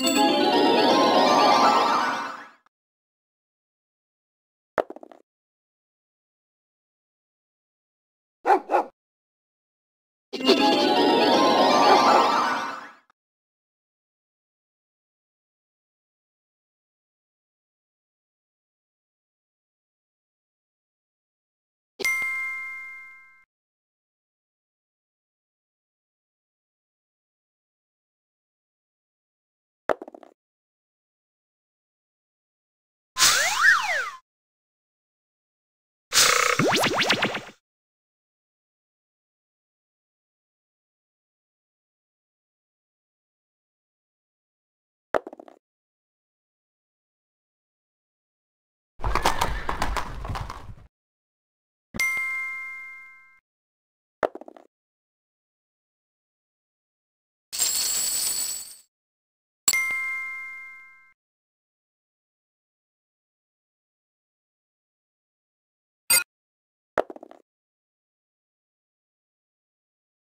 you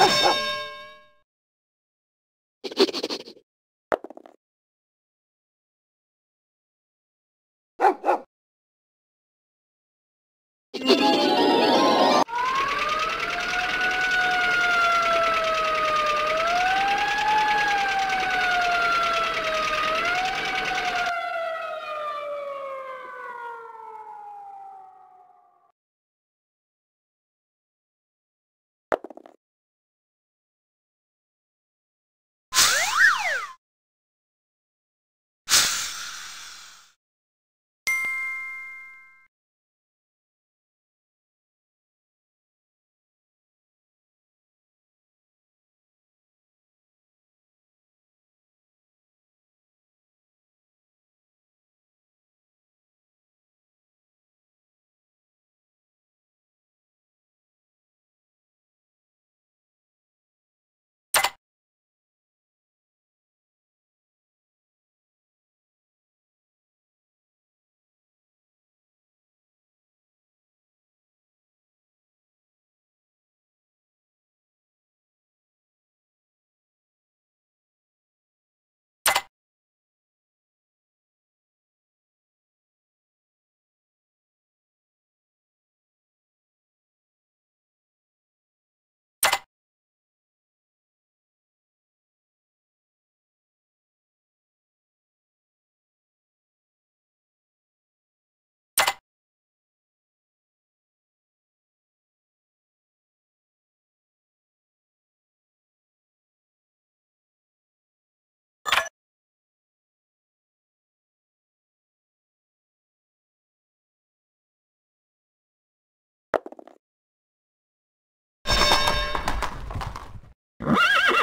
You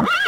Ah!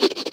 you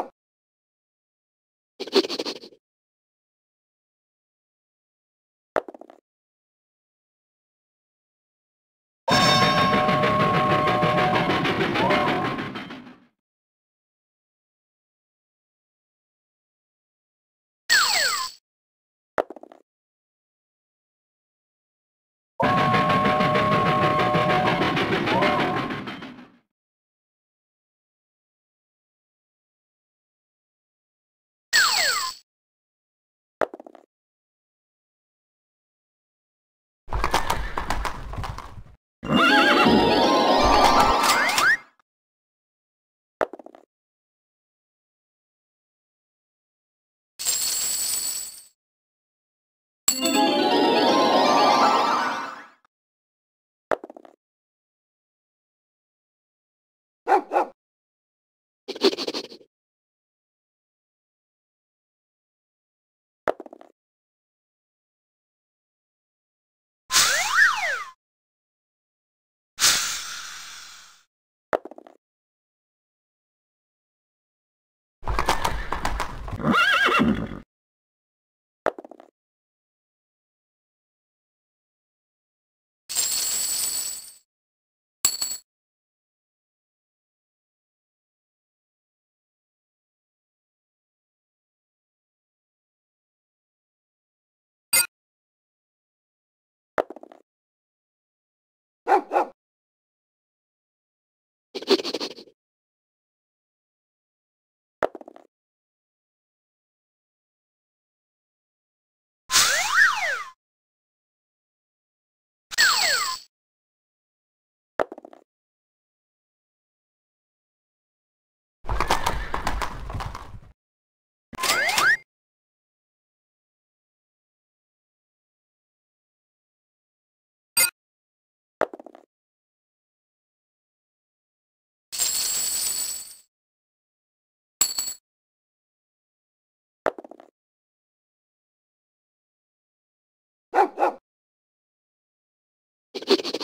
you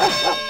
Ha ha!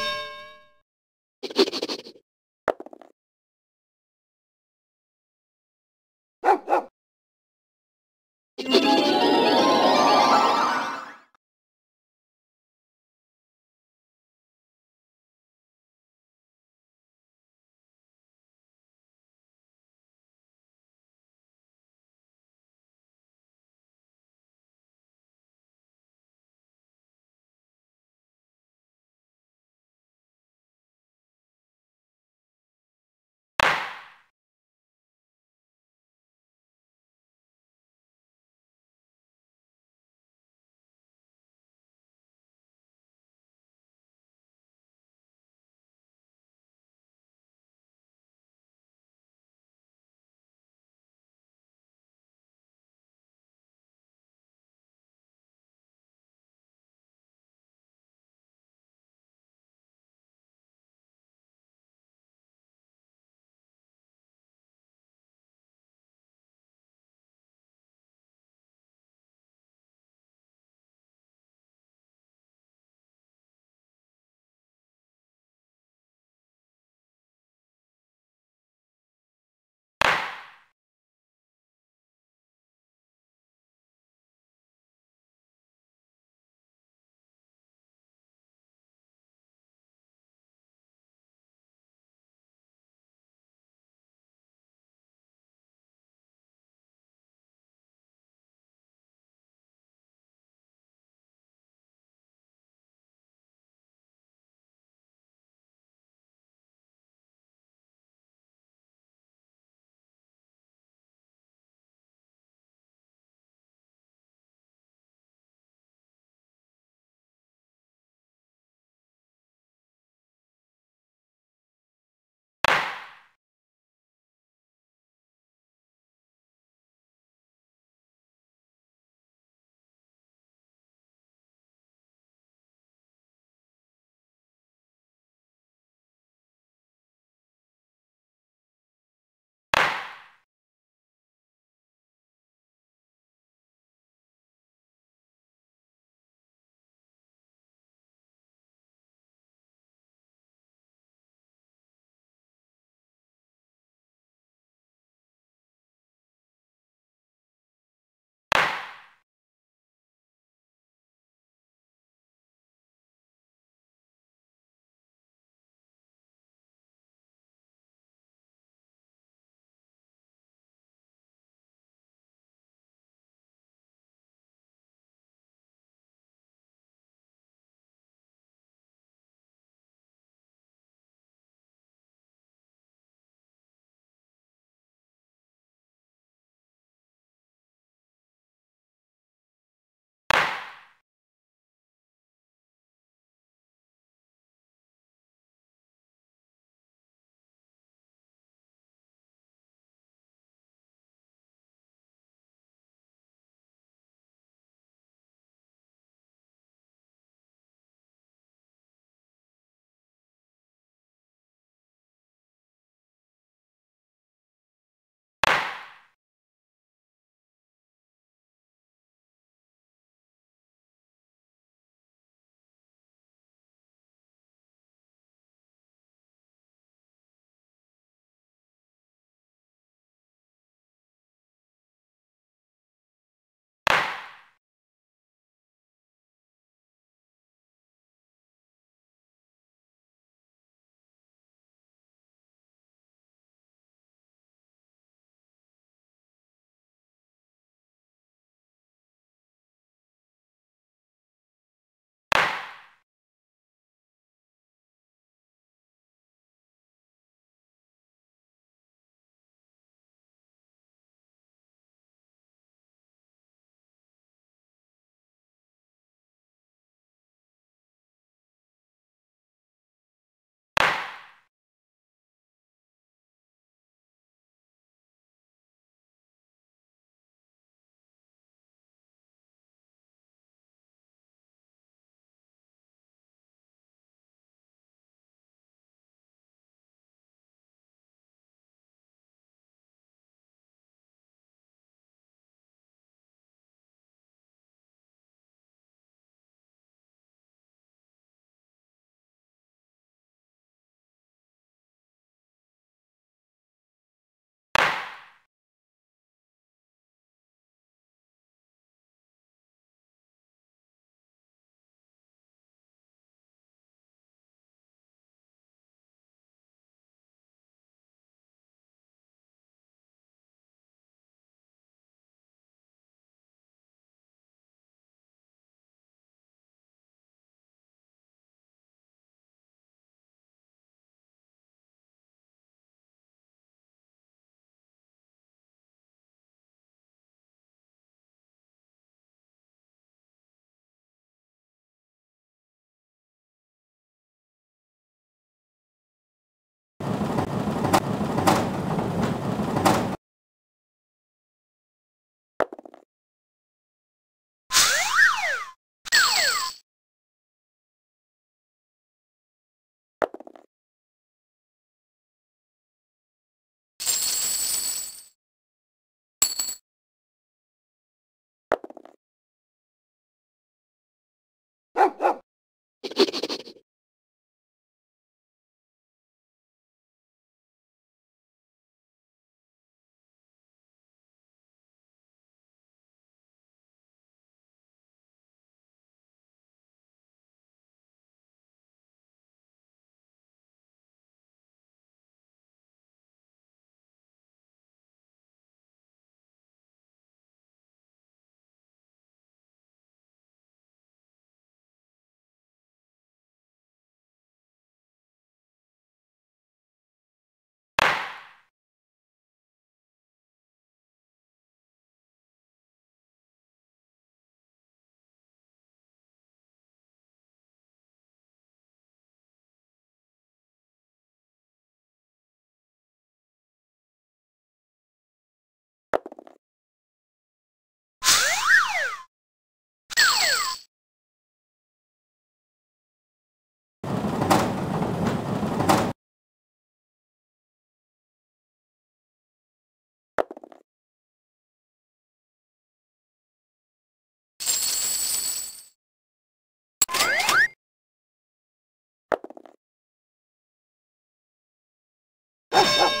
Ha ha!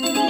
you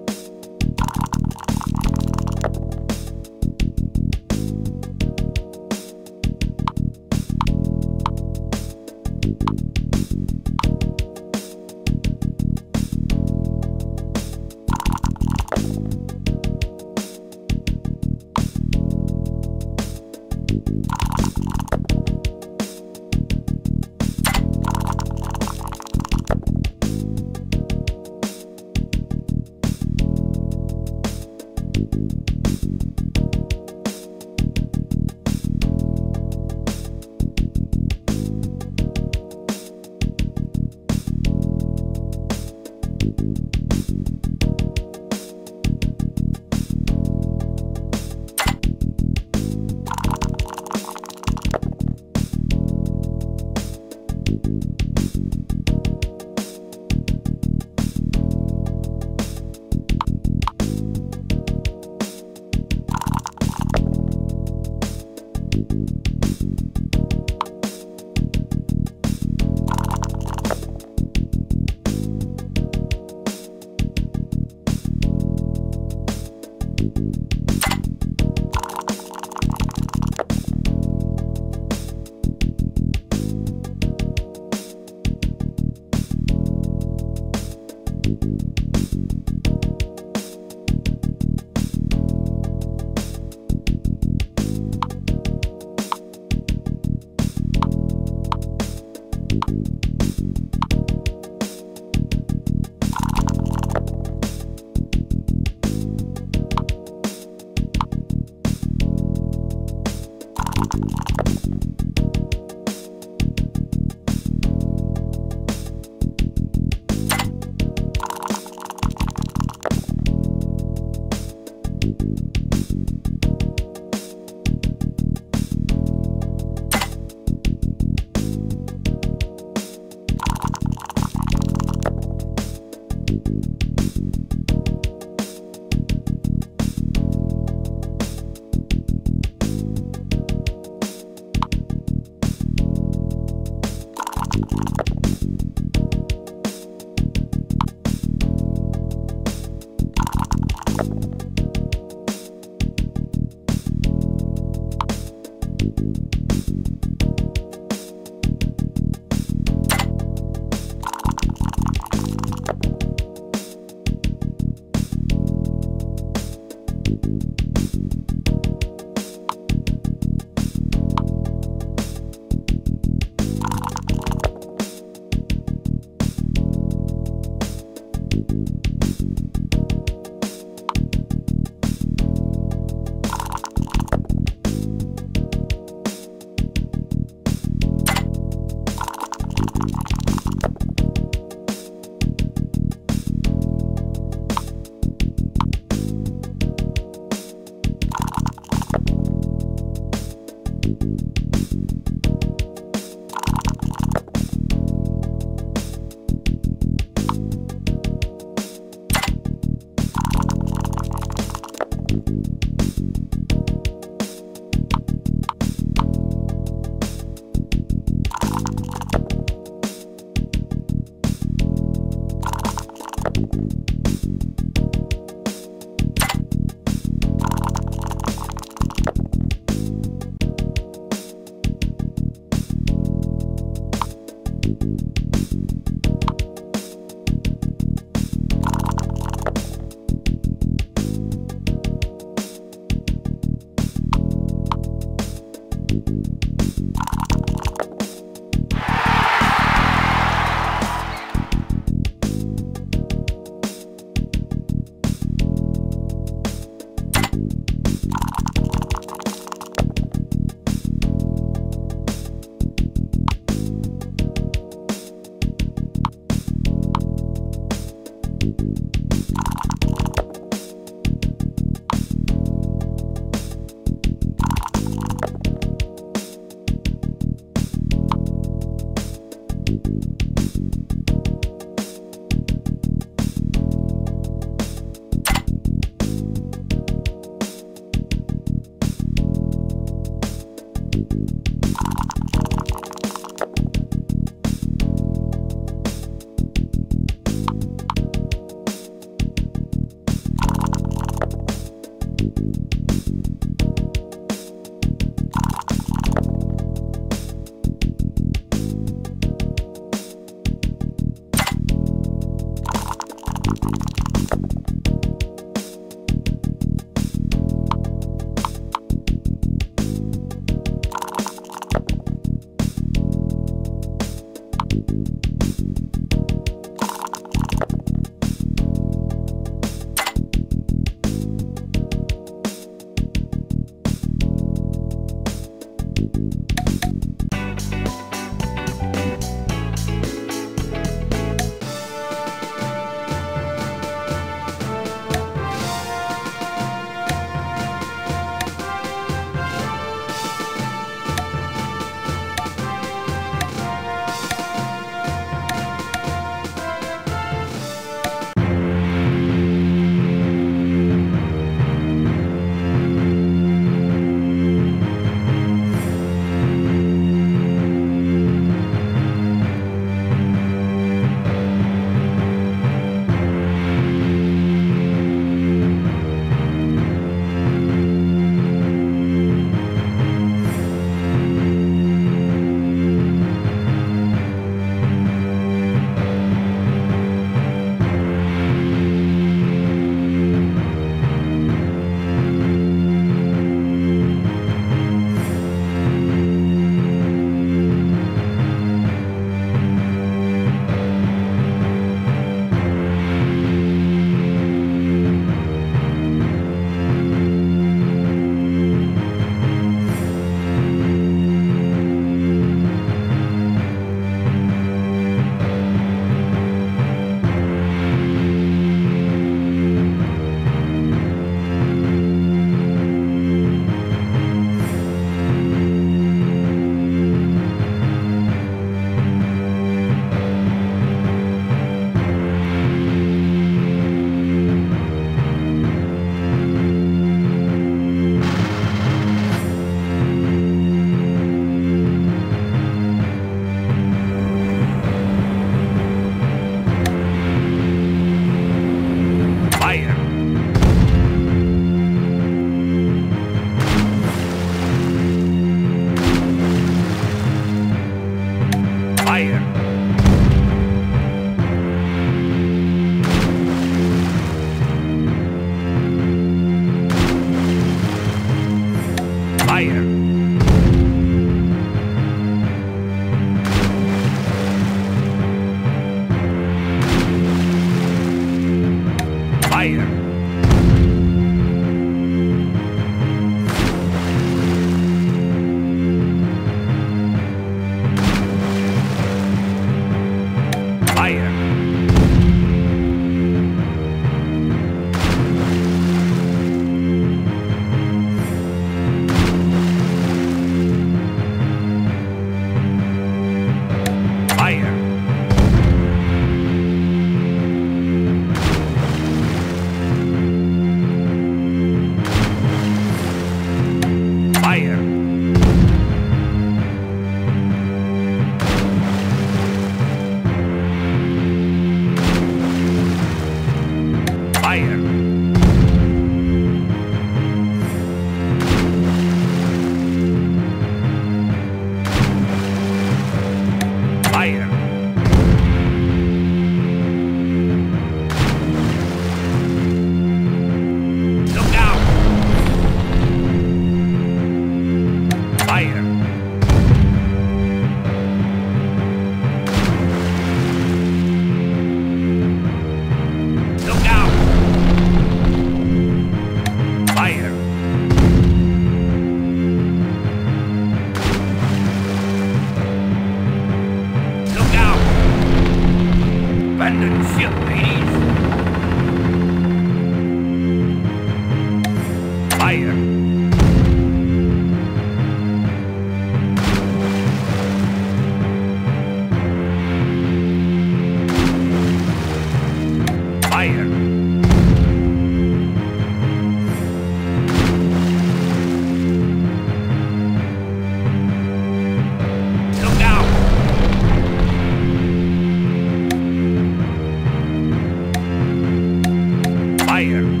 Fire!